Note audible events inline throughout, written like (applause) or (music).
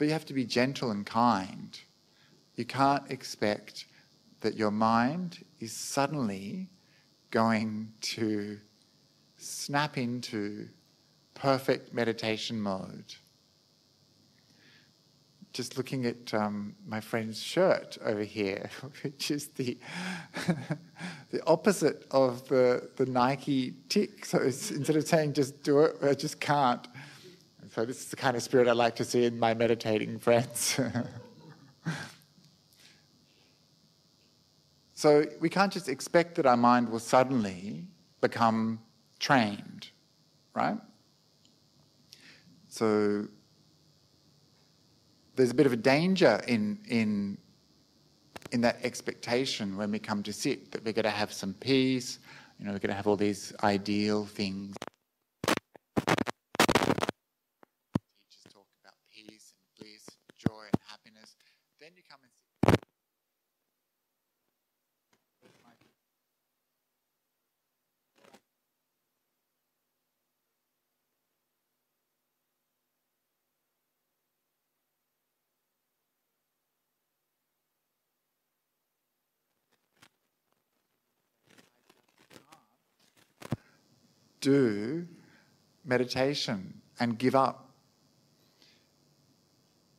But you have to be gentle and kind. You can't expect that your mind is suddenly going to snap into perfect meditation mode. Just looking at um, my friend's shirt over here, (laughs) which is the (laughs) the opposite of the, the Nike tick. So instead of saying just do it, I just can't. So this is the kind of spirit I like to see in my meditating friends. (laughs) so we can't just expect that our mind will suddenly become trained, right? So there's a bit of a danger in, in, in that expectation when we come to sit that we're going to have some peace, you know, we're going to have all these ideal things. Do meditation and give up.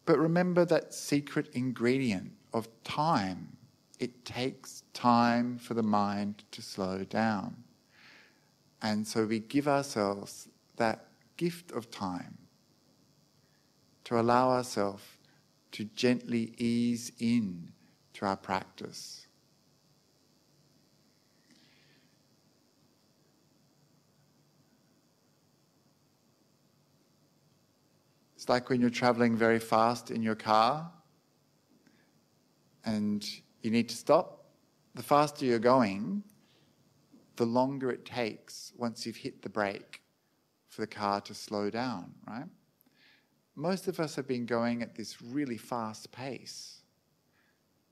But remember that secret ingredient of time. It takes time for the mind to slow down. And so we give ourselves that gift of time to allow ourselves to gently ease in to our practice. It's like when you're traveling very fast in your car and you need to stop. The faster you're going, the longer it takes once you've hit the brake for the car to slow down, right? Most of us have been going at this really fast pace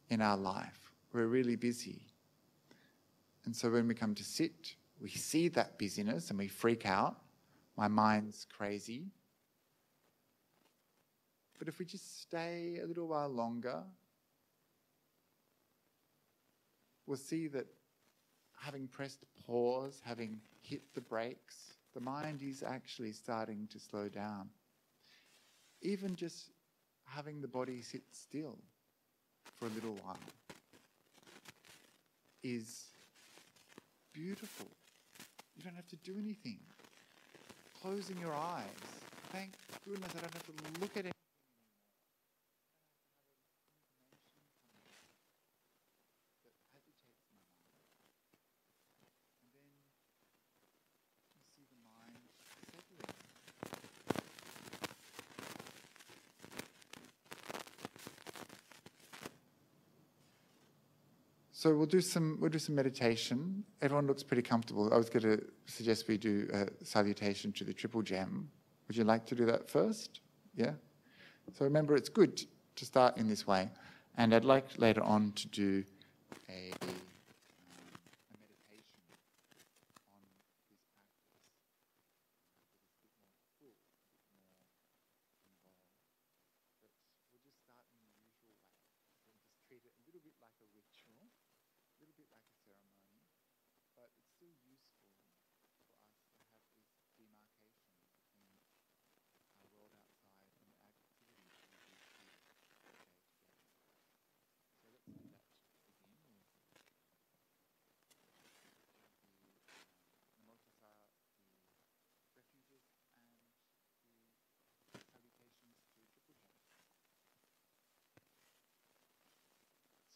in our life. We're really busy. And so when we come to sit, we see that busyness and we freak out. My mind's crazy. But if we just stay a little while longer, we'll see that having pressed pause, having hit the brakes, the mind is actually starting to slow down. Even just having the body sit still for a little while is beautiful. You don't have to do anything. Closing your eyes. Thank goodness I don't have to look at it. So we'll do some we'll do some meditation. Everyone looks pretty comfortable. I was going to suggest we do a salutation to the triple gem. Would you like to do that first? Yeah. So remember, it's good to start in this way, and I'd like later on to do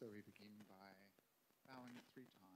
So we begin by bowing three times.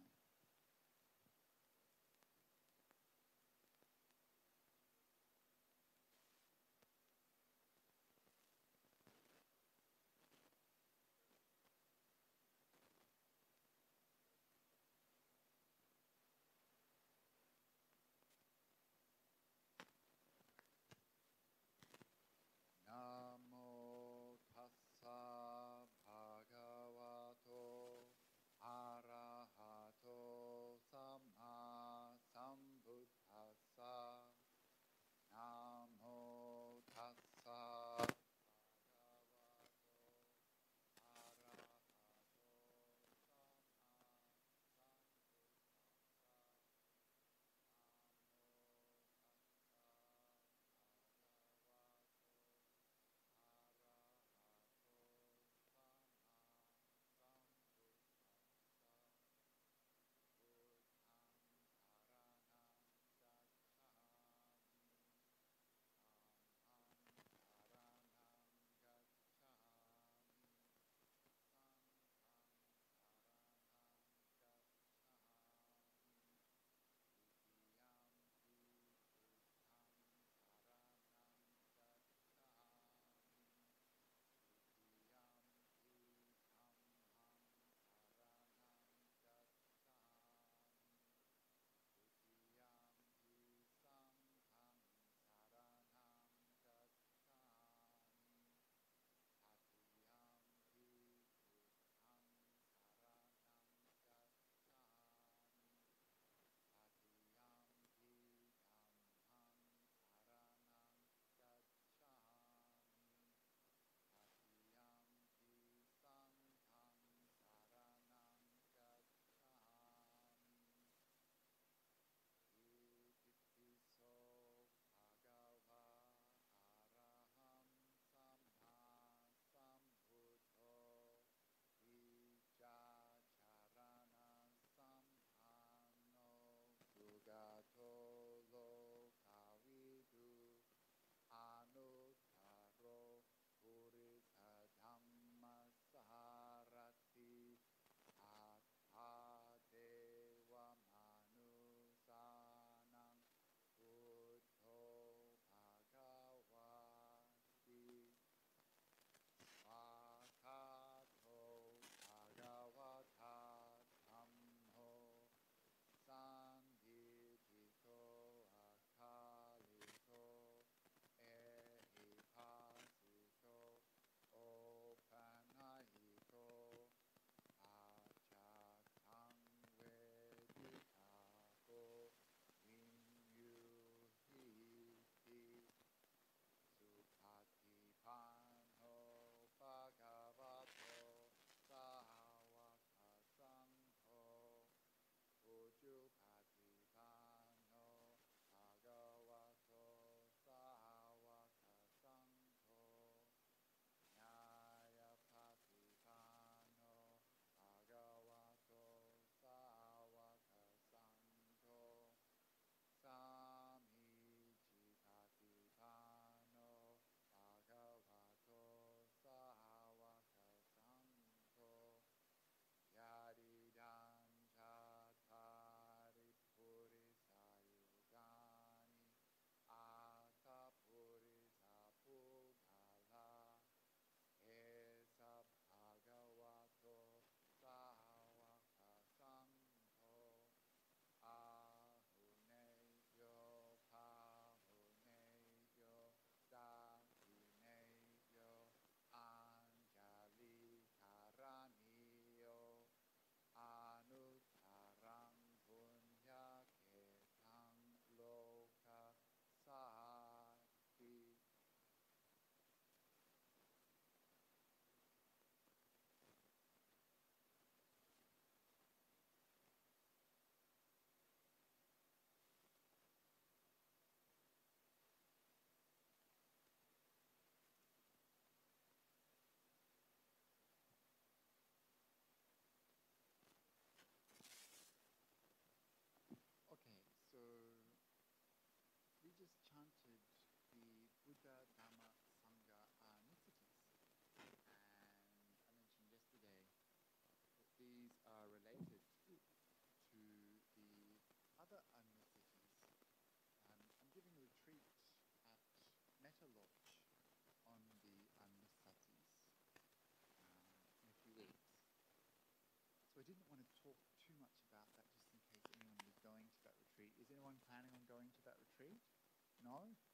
No?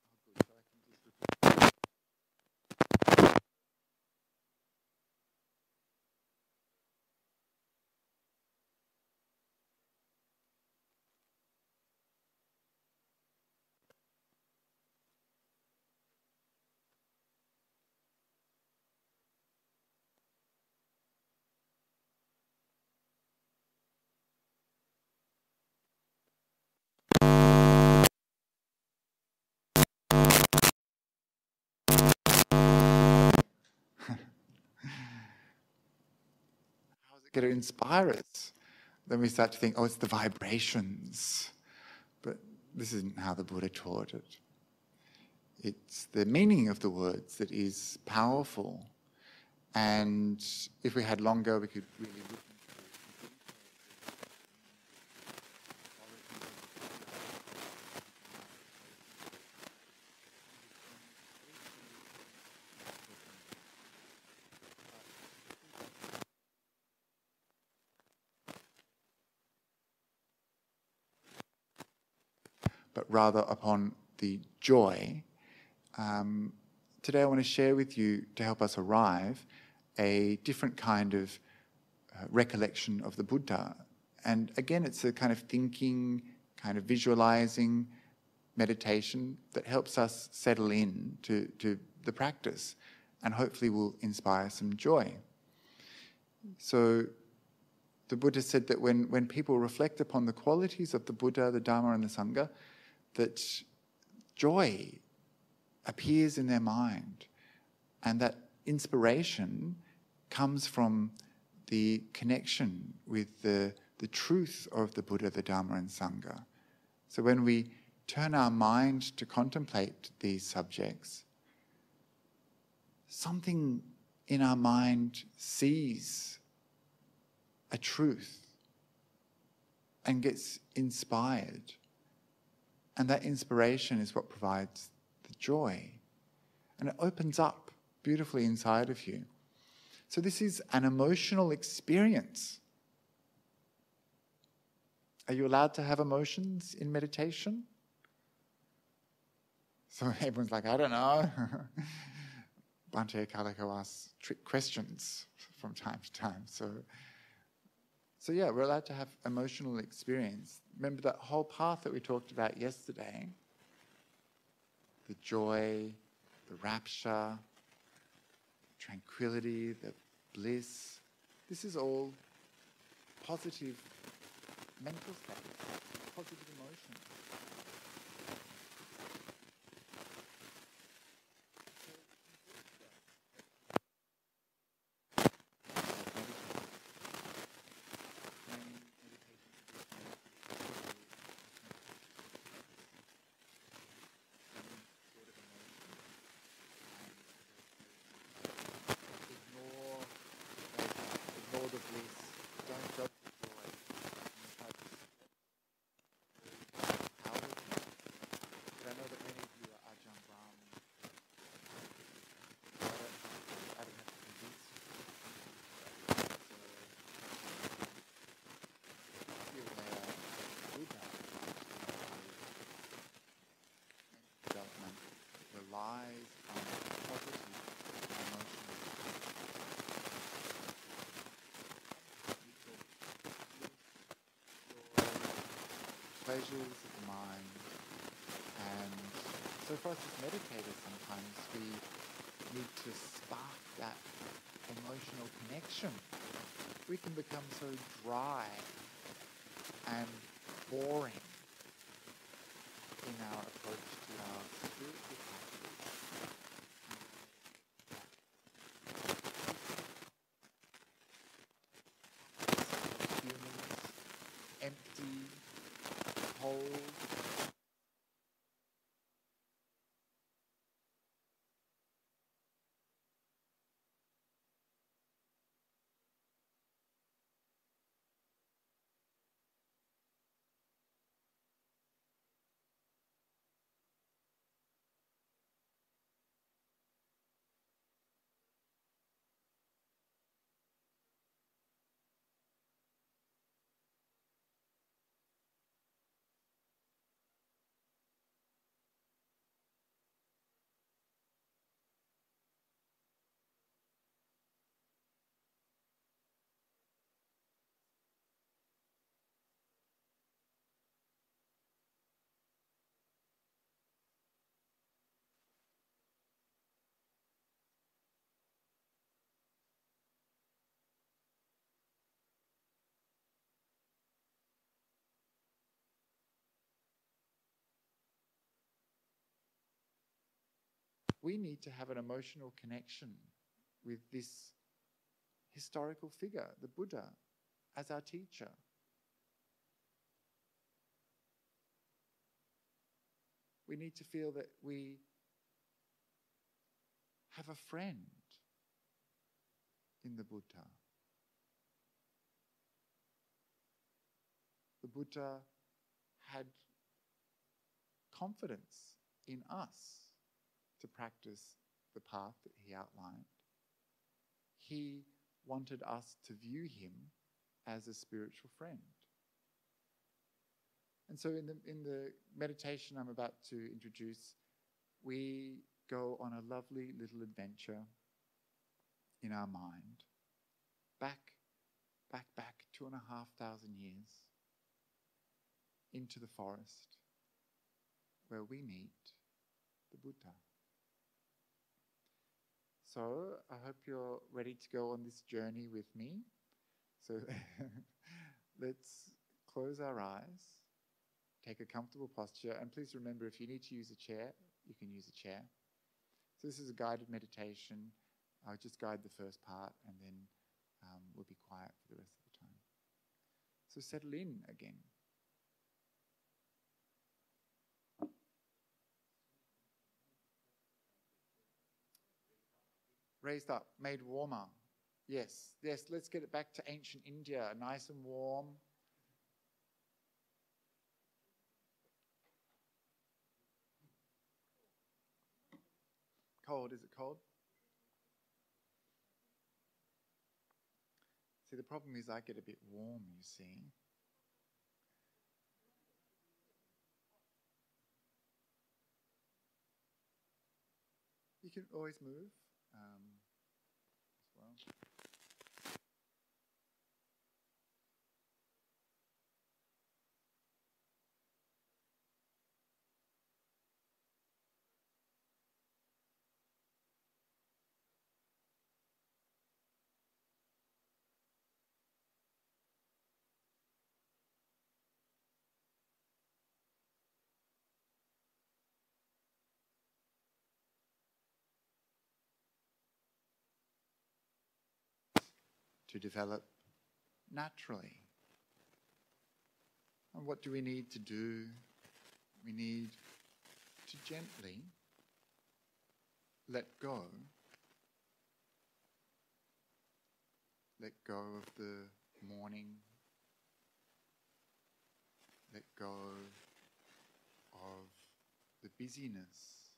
To inspire us? Then we start to think, oh, it's the vibrations. But this isn't how the Buddha taught it. It's the meaning of the words that is powerful. And if we had longer, we could really rather upon the joy. Um, today, I want to share with you, to help us arrive, a different kind of uh, recollection of the Buddha. And again, it's a kind of thinking, kind of visualizing meditation that helps us settle in to, to the practice and hopefully will inspire some joy. So, the Buddha said that when, when people reflect upon the qualities of the Buddha, the Dharma, and the Sangha, that joy appears in their mind and that inspiration comes from the connection with the, the truth of the Buddha, the Dharma, and Sangha. So when we turn our mind to contemplate these subjects, something in our mind sees a truth and gets inspired. And that inspiration is what provides the joy. And it opens up beautifully inside of you. So, this is an emotional experience. Are you allowed to have emotions in meditation? (laughs) So everyone's like, I don't know. (laughs) Bhante Akaliko asks trick questions from time to time. So, so yeah, we're allowed to have emotional experience. Remember that whole path that we talked about yesterday? The joy, the rapture, tranquility, the bliss. This is all positive mental states, positive emotions. Ignore ignore the bliss. Don't judge the joy. And try to step out of it. But I know that many of you are Ajahn Brahm. So I don't, I don't have to convince you. So, be aware Buddha development relies on positive emotional pleasures of the mind. And so for us as meditators sometimes we need to spark that emotional connection. We can become so dry and boring we need to have an emotional connection with this historical figure, the Buddha, as our teacher. We need to feel that we have a friend in the Buddha. The Buddha had confidence in us to practice the path that he outlined. He wanted us to view him as a spiritual friend. And so, in the, in the meditation I'm about to introduce, we go on a lovely little adventure in our mind, back, back, back two and a half thousand years into the forest where we meet the Buddha. So I hope you're ready to go on this journey with me. So (laughs) let's close our eyes, take a comfortable posture, and please remember if you need to use a chair, you can use a chair. So this is a guided meditation. I'll just guide the first part and then um, we'll be quiet for the rest of the time. So settle in again. Raised up, made warmer. Yes, yes, let's get it back to ancient India, nice and warm. Cold, is it cold? See, the problem is I get a bit warm, you see. You can always move um, as well. To develop naturally. And what do we need to do? We need to gently let go. Let go of the morning. Let go of the busyness,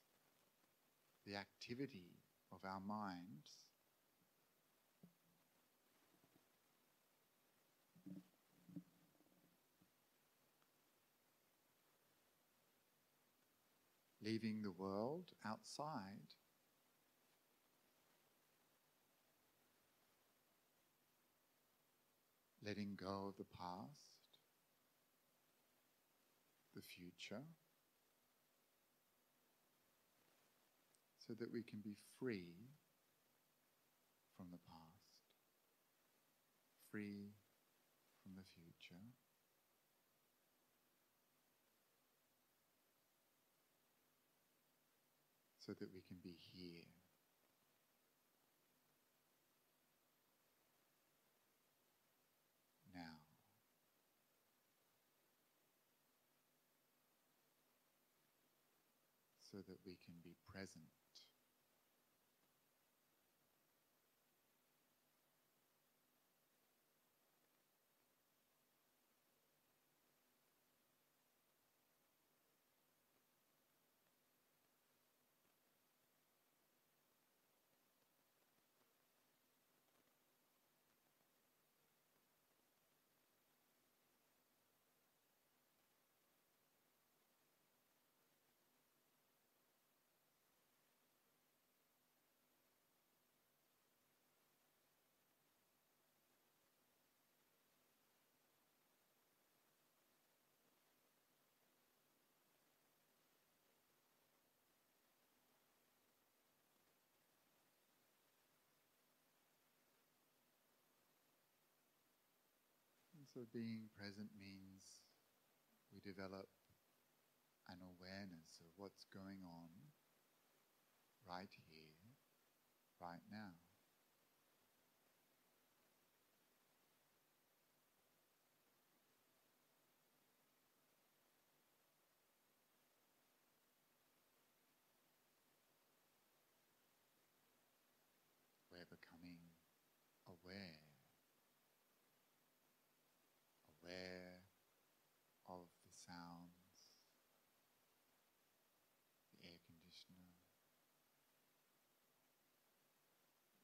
the activity of our minds. Leaving the world outside. Letting go of the past, the future, so that we can be free from the past, free from the future. So that we can be here. Now. So that we can be present. So being present means we develop an awareness of what's going on right here, right now. We're becoming aware, of the sounds, the air conditioner,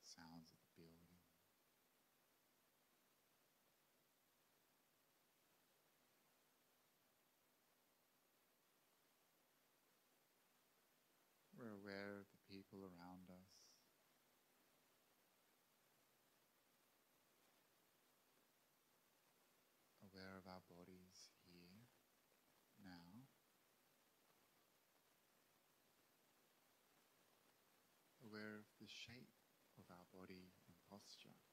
sounds of the building. We're aware of the people around us. Aware of our bodies here, now. Aware of the shape of our body and posture.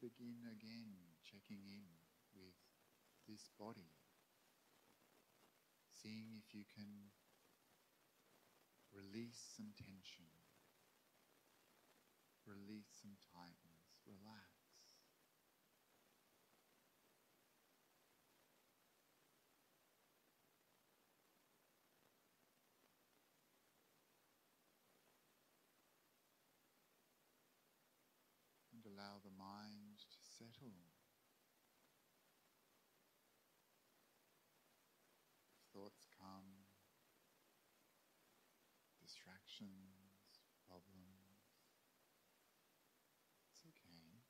Begin again checking in with this body, seeing if you can release some tension, release some tightness, relax. And allow the mind to settle. Thoughts come, distractions, problems. It's okay.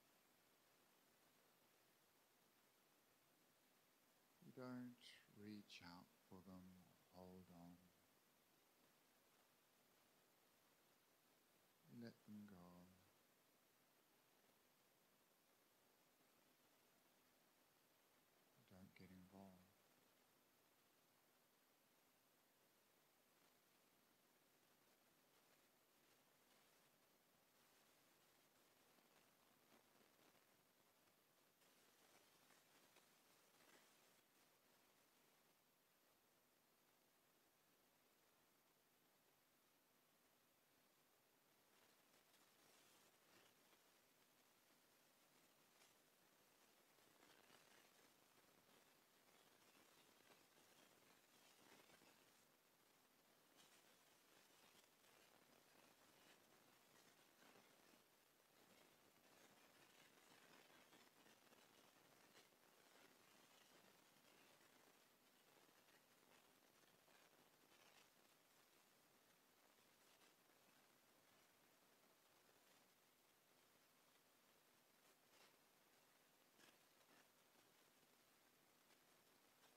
You don't reach out for them or hold on. You let them go. You don't get involved.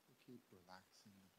We keep relaxing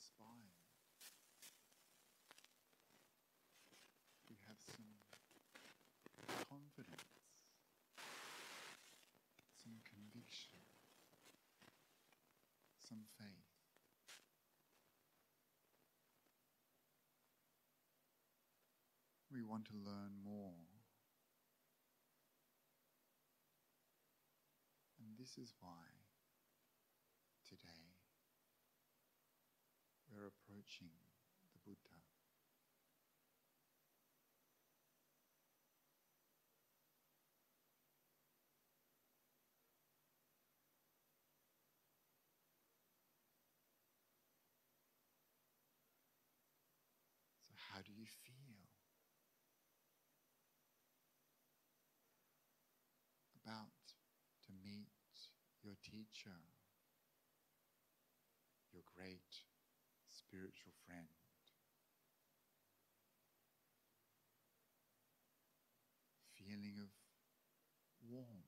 inspired. We have some confidence, some conviction, some faith. We want to learn more. And this is why today we're approaching the Buddha. So, how do you feel about to meet your teacher, your great spiritual friend? Feeling of warmth.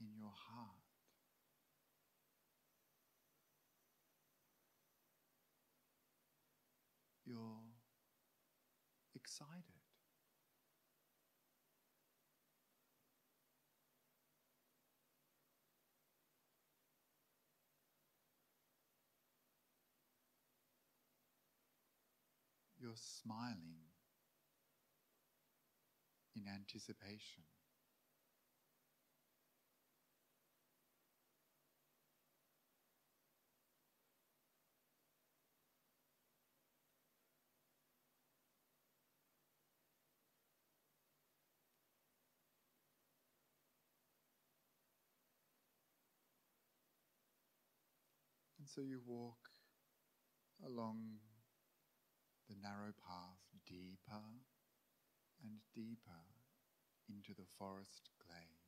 In your heart. you're excited. You're smiling in anticipation. And so you walk along the narrow path deeper and deeper into the forest glade.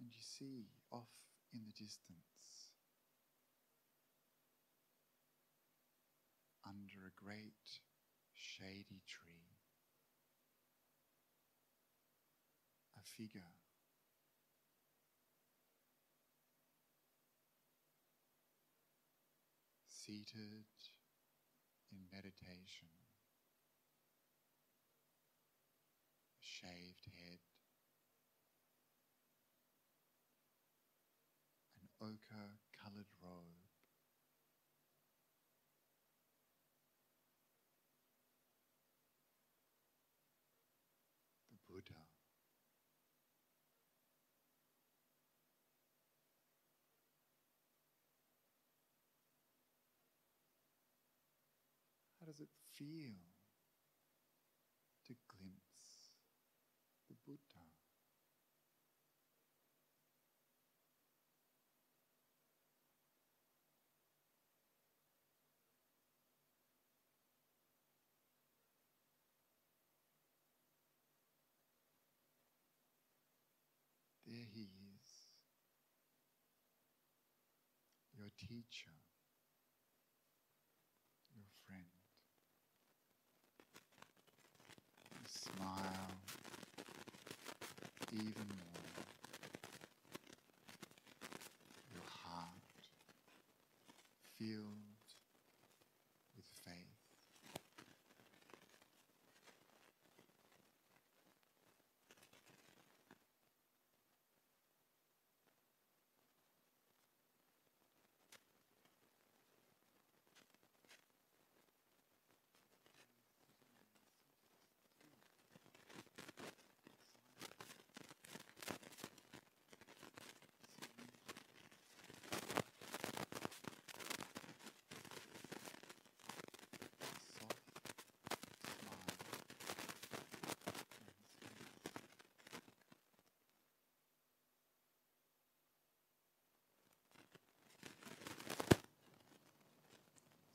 And you see off in the distance under a great shady tree, a figure. Seated in meditation, a shaved head, an ochre colored robe. the Buddha. How does it feel to glimpse the Buddha? There he is, your teacher, your friend. You smile even more. Your heart filled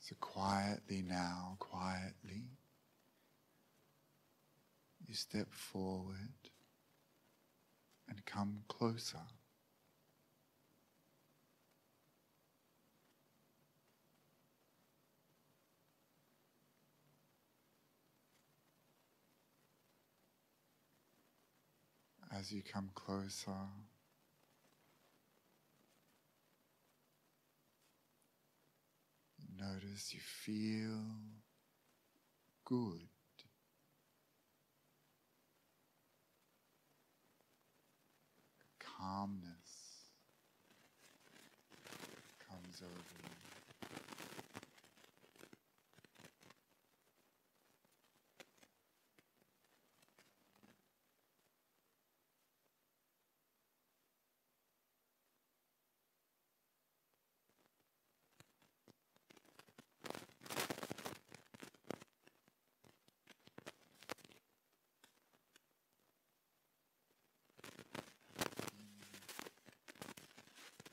So quietly now, quietly, you step forward and come closer. As you come closer, You you feel good. Calmness comes over you.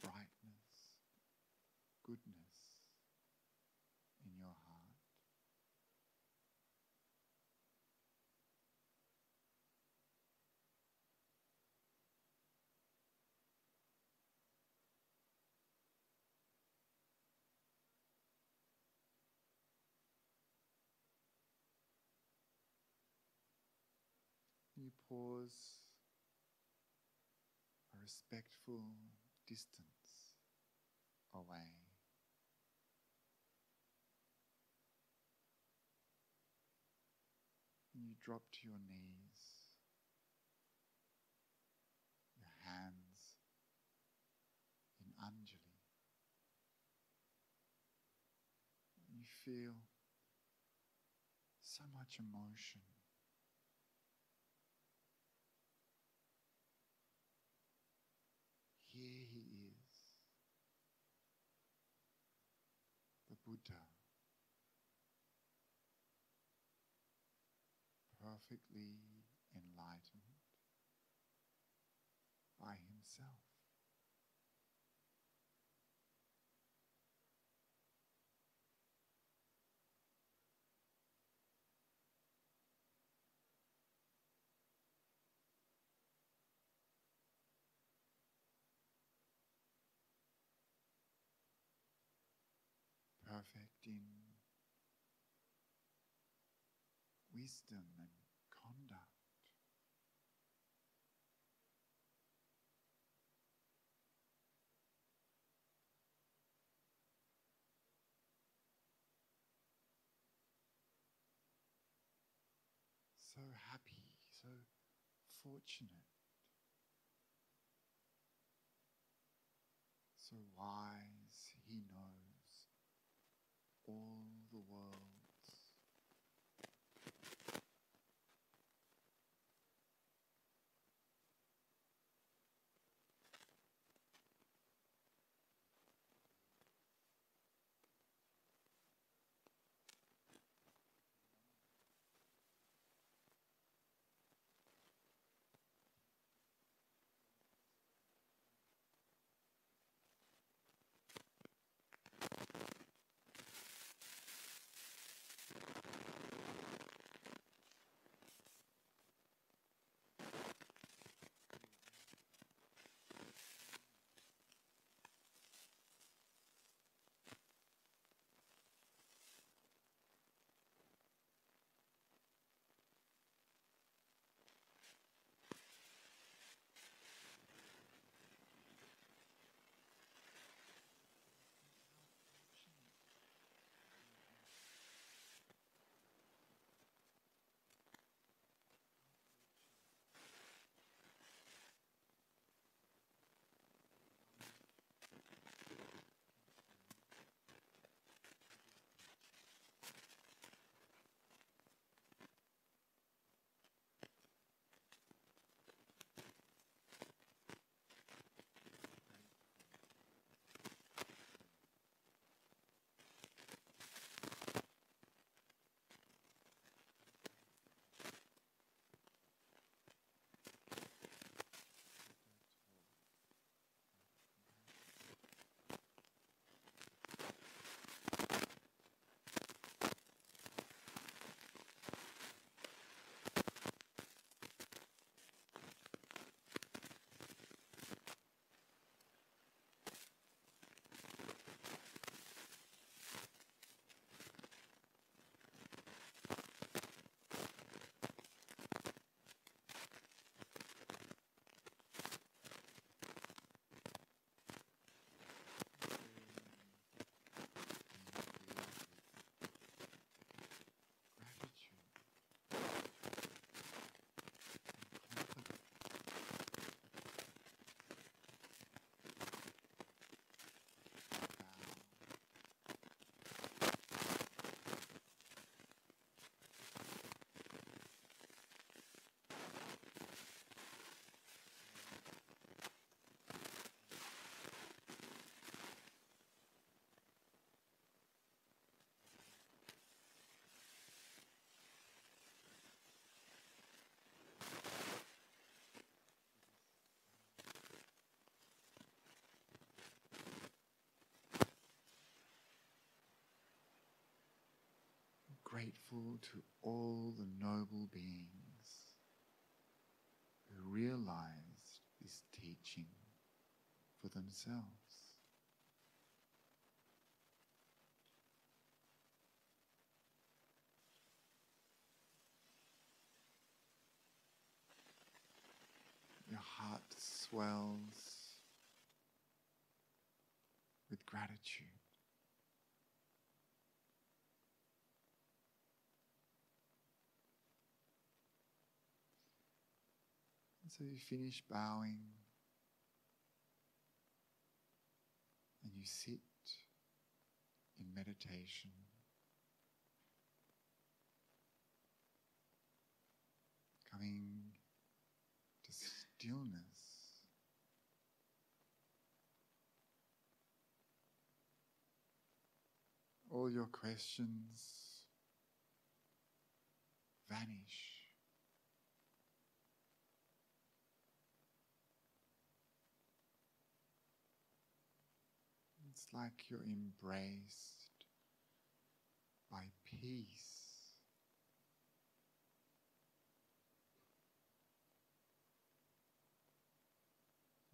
brightness, goodness in your heart. You pause a respectful distance away. You drop to your knees, your hands in Anjali. You feel so much emotion. Here he is, the Buddha, perfectly enlightened by himself. Perfect in wisdom and conduct. So happy, so fortunate, so wise, he knows all the worlds. Grateful to all the noble beings who realized this teaching for themselves. Your heart swells with gratitude. So you finish bowing and you sit in meditation. Coming to stillness. All your questions vanish. It's like you're embraced by peace.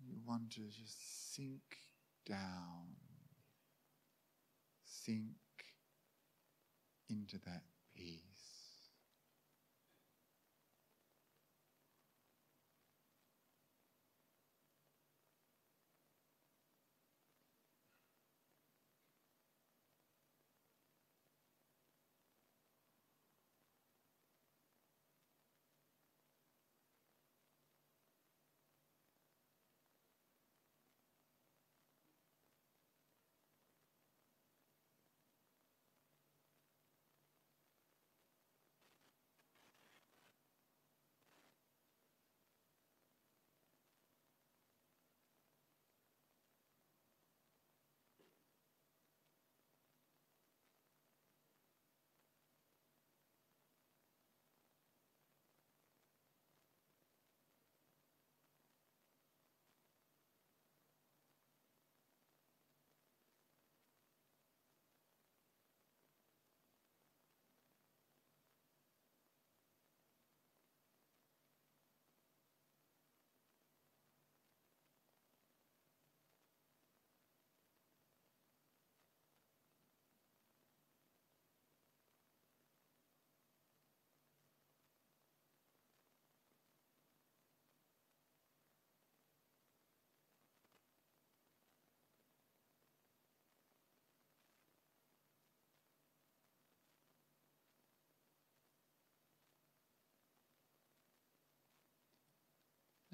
You want to just sink down, sink into that peace.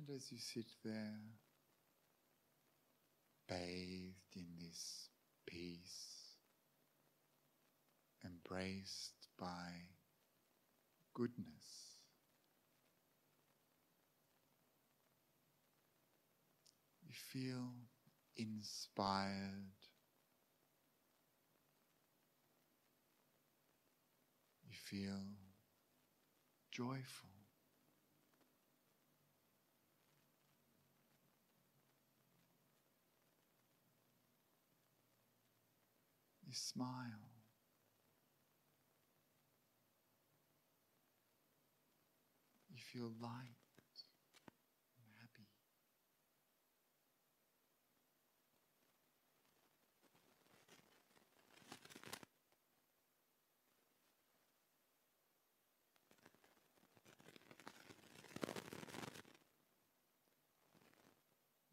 And as you sit there, bathed in this peace, embraced by goodness, you feel inspired. You feel joyful. You smile. You feel light and happy.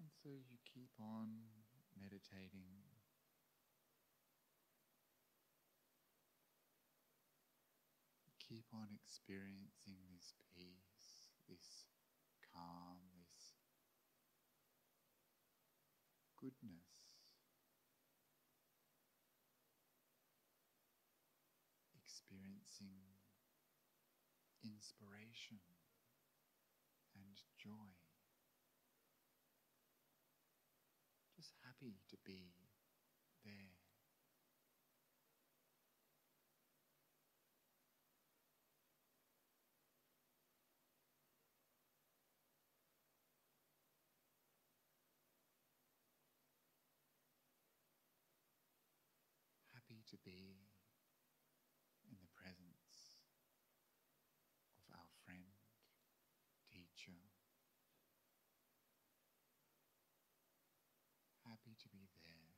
And so you keep on meditating. Keep on experiencing this peace, this calm, this goodness. Experiencing inspiration and joy. Just happy to be there. to be in the presence of our friend, teacher. Happy to be there.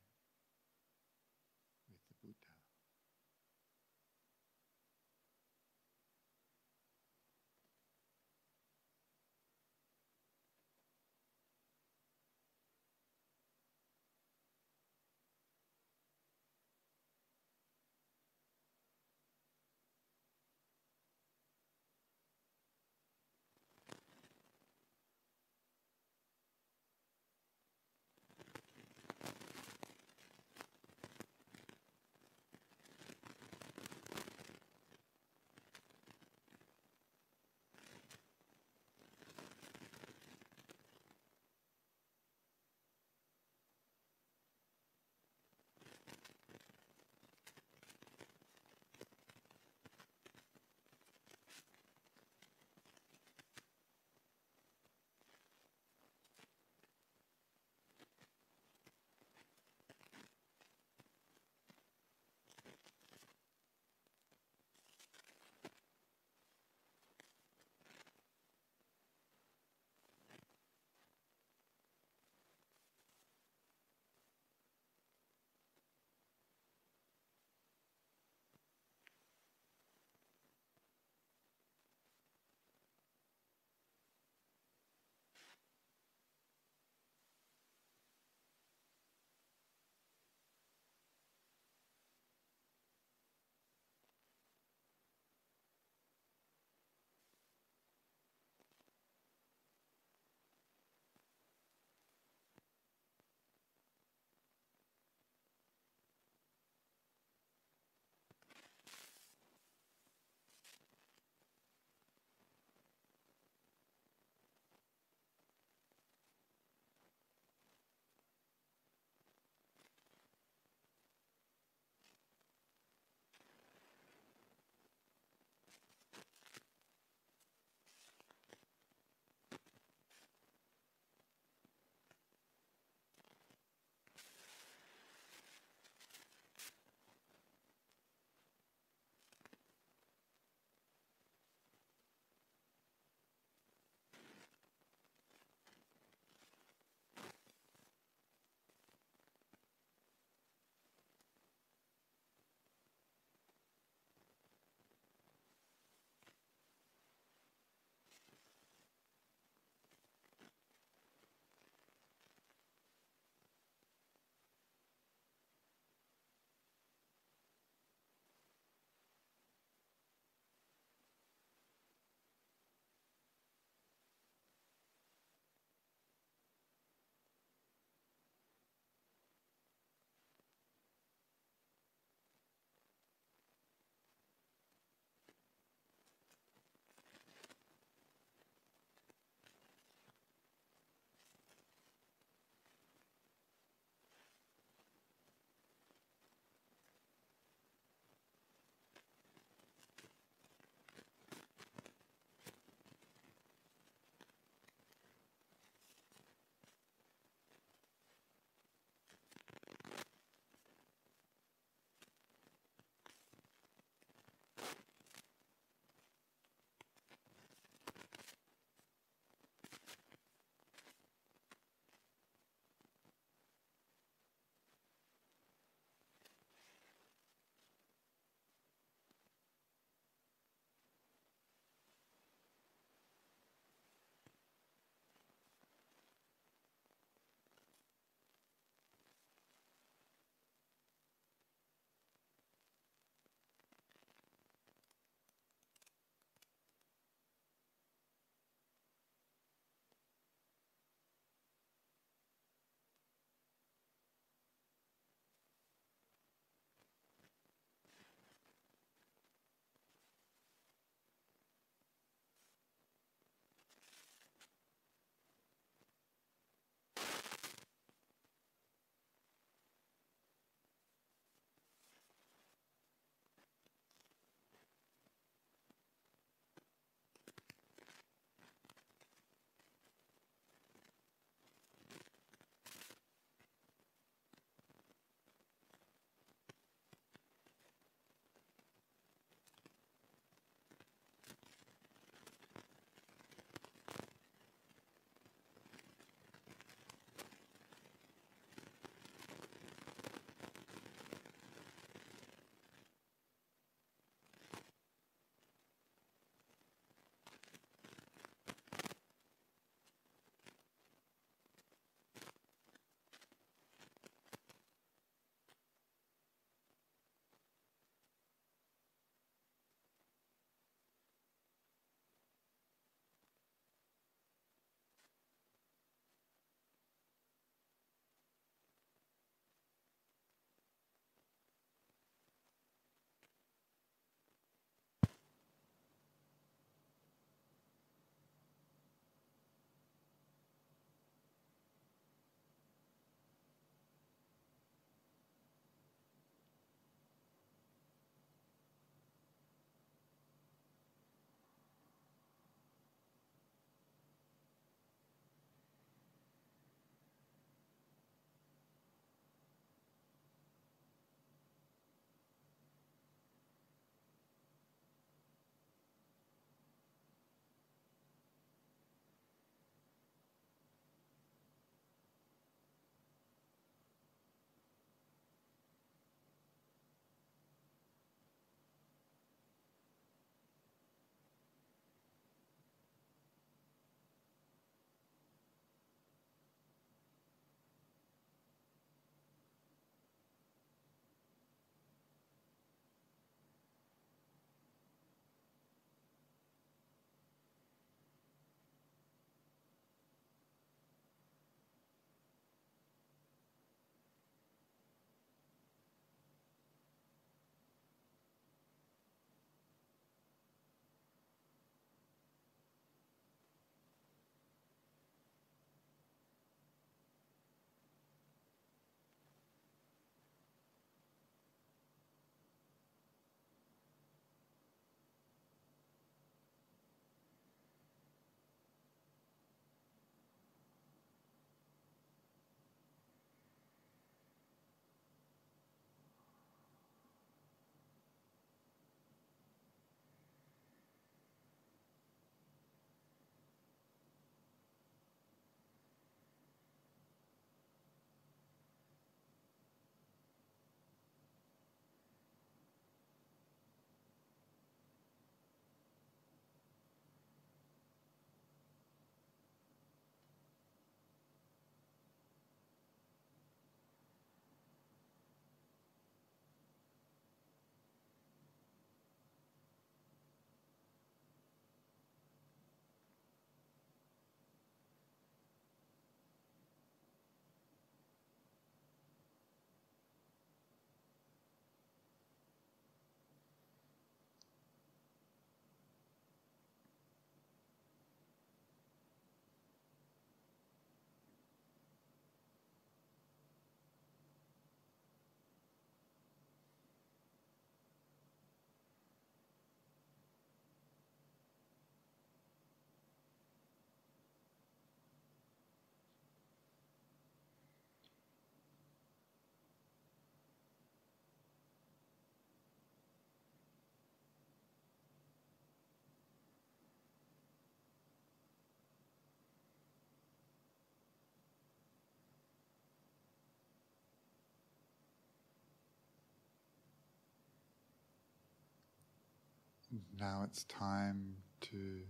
Now it's time to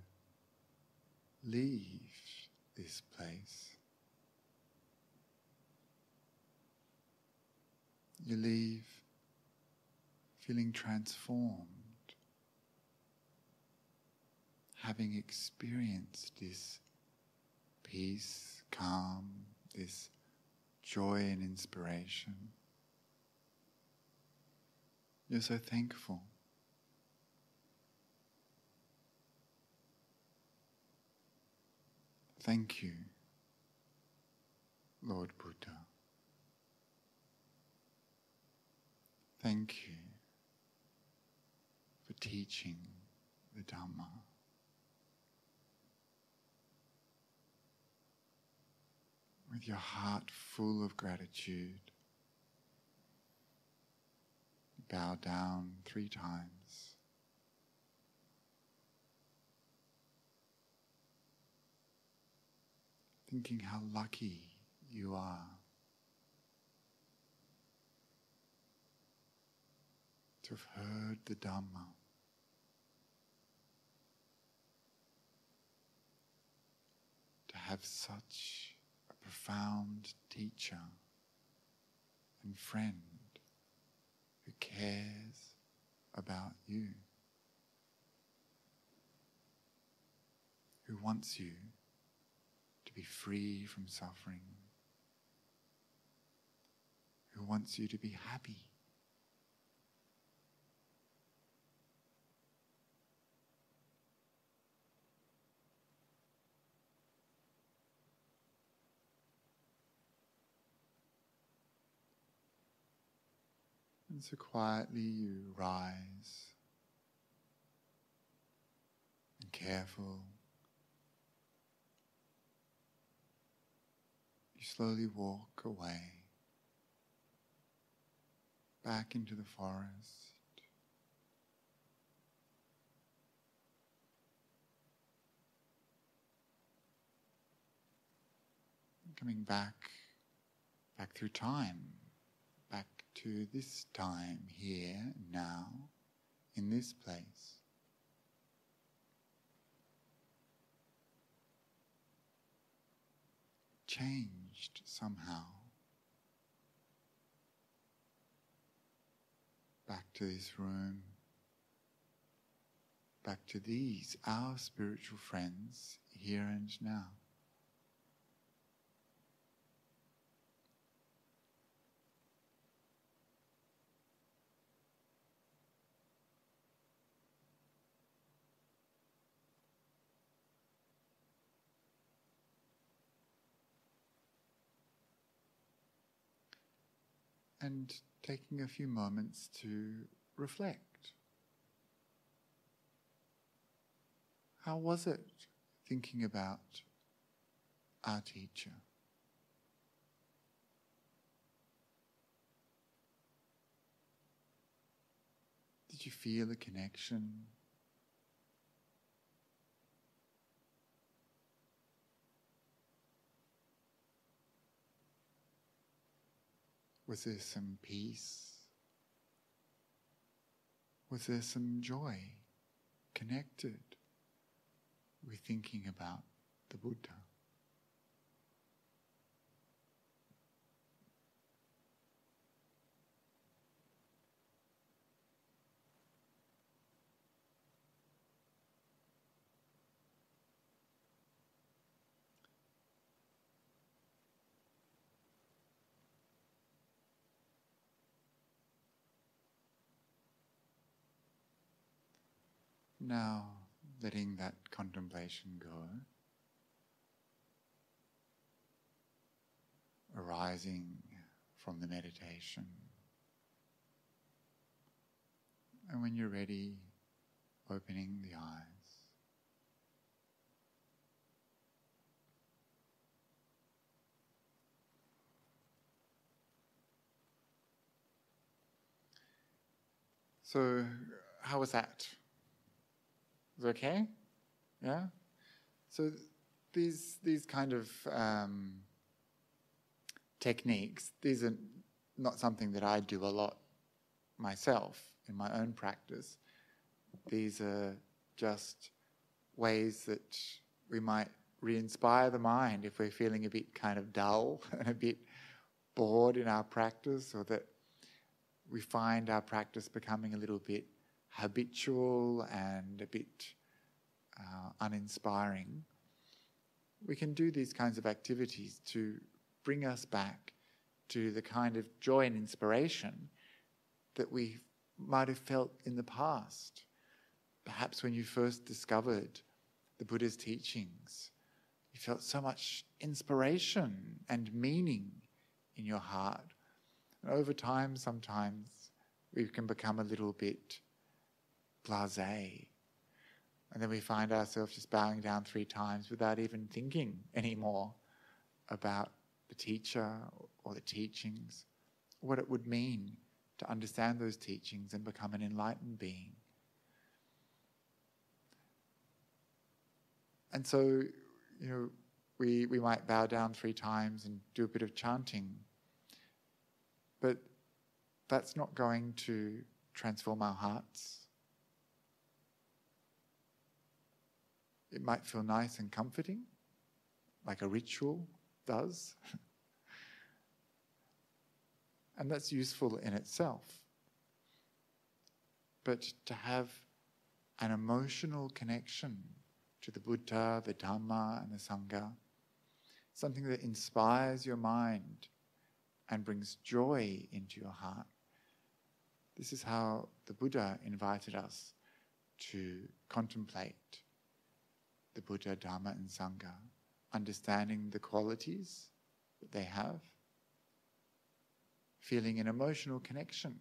leave this place. You leave feeling transformed, having experienced this peace, calm, this joy and inspiration. You're so thankful. Thank you, Lord Buddha. Thank you for teaching the Dhamma. With your heart full of gratitude, bow down three times. Thinking how lucky you are to have heard the Dhamma. To have such a profound teacher and friend who cares about you, who wants you be free from suffering, who wants you to be happy. And so quietly you rise and careful. You slowly walk away back into the forest. Coming back, back through time, back to this time, here, now, in this place. Changed somehow. Back to this room. Back to these, our spiritual friends, here and now. And taking a few moments to reflect. How was it thinking about our teacher? Did you feel a connection? Was there some peace? Was there some joy connected with thinking about the Buddha? Now, letting that contemplation go, arising from the meditation. And when you're ready, opening the eyes. So, how was that? Is okay? Yeah? So these, these kind of um, techniques, these are not something that I do a lot myself in my own practice, These are just ways that we might re inspire the mind if we're feeling a bit kind of dull (laughs) and a bit bored in our practice, or that we find our practice becoming a little bit habitual and a bit uh, uninspiring. We can do these kinds of activities to bring us back to the kind of joy and inspiration that we might have felt in the past. Perhaps when you first discovered the Buddha's teachings, you felt so much inspiration and meaning in your heart. And over time, sometimes we can become a little bit blase. And then we find ourselves just bowing down three times without even thinking anymore about the teacher or the teachings, what it would mean to understand those teachings and become an enlightened being. And so, you know, we, we might bow down three times and do a bit of chanting, but that's not going to transform our hearts. It might feel nice and comforting, like a ritual does. (laughs) and that's useful in itself. But to have an emotional connection to the Buddha, the Dhamma, and the Sangha, something that inspires your mind and brings joy into your heart. This is how the Buddha invited us to contemplate the Buddha, Dharma, and Sangha, understanding the qualities that they have, feeling an emotional connection,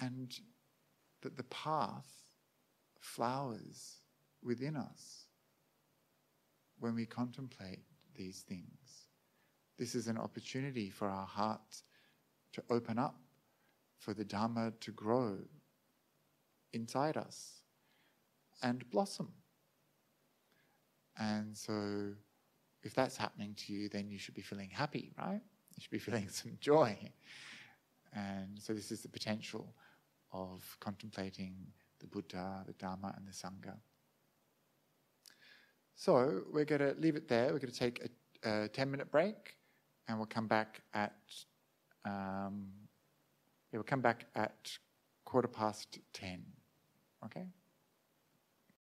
and that the path flowers within us when we contemplate these things. This is an opportunity for our hearts to open up, for the Dharma to grow inside us and blossom. And so, if that's happening to you, then you should be feeling happy, right? You should be (laughs) feeling some joy. And so, this is the potential of contemplating the Buddha, the Dharma, and the Sangha. So, we're going to leave it there. We're going to take a, a 10 minute break and we'll come back at. Um, we'll come back at quarter past 10. Okay?